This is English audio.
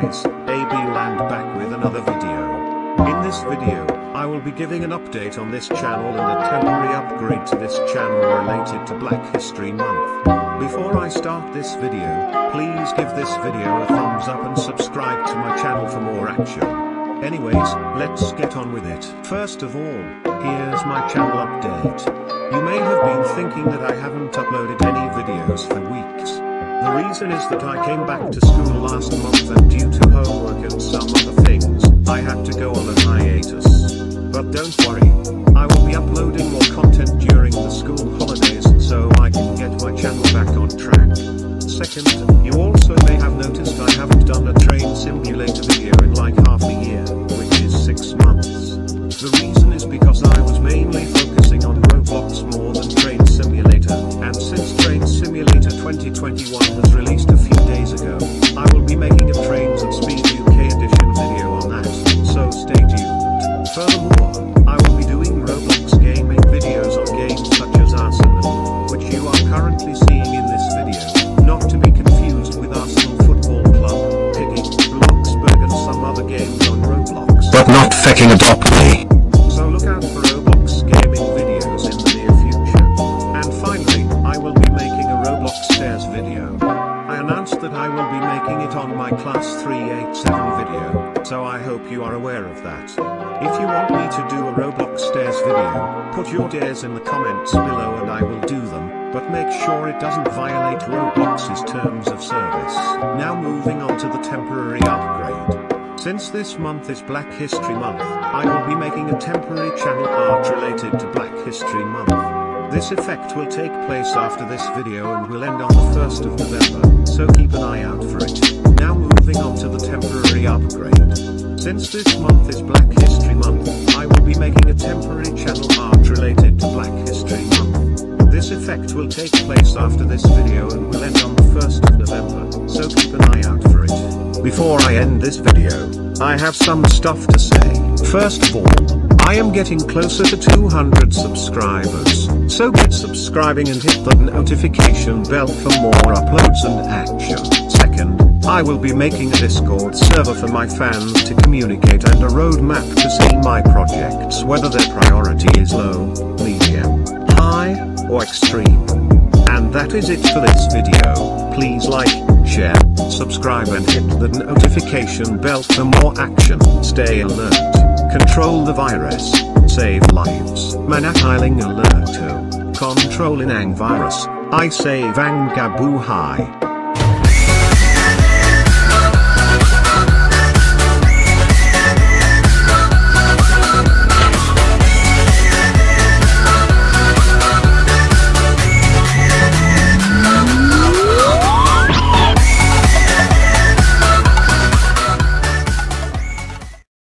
guys, AB Land back with another video. In this video, I will be giving an update on this channel and a temporary upgrade to this channel related to Black History Month. Before I start this video, please give this video a thumbs up and subscribe to my channel for more action. Anyways, let's get on with it. First of all, here's my channel update. You may have been thinking that I haven't uploaded any videos for weeks. The reason is that I came back to school last month and due to homework and some other things, I had to go on a hiatus. But don't worry, I will be uploading more content during the school holidays so I can get my channel back on track. Second, you also may have noticed I haven't done a train simulator video in like half a year, which is six months. The reason video. I announced that I will be making it on my class 387 video, so I hope you are aware of that. If you want me to do a Roblox stairs video, put your dares in the comments below and I will do them, but make sure it doesn't violate Roblox's terms of service. Now moving on to the temporary upgrade. Since this month is Black History Month, I will be making a temporary channel art related to Black History Month. This effect will take place after this video and will end on the 1st of November, so keep an eye out for it. Now moving on to the temporary upgrade. Since this month is Black History Month, I will be making a temporary channel art related to Black History Month. Effect will take place after this video and will end on the 1st of November, so keep an eye out for it. Before I end this video, I have some stuff to say. First of all, I am getting closer to 200 subscribers, so get subscribing and hit the notification bell for more uploads and action. Second, I will be making a Discord server for my fans to communicate and a roadmap to see my projects whether their priority is low, or extreme. And that is it for this video. Please like, share, subscribe and hit the notification bell for more action. Stay alert. Control the virus. Save lives. Manakiling alerto. Controlling ang virus. I save ang gabuhay.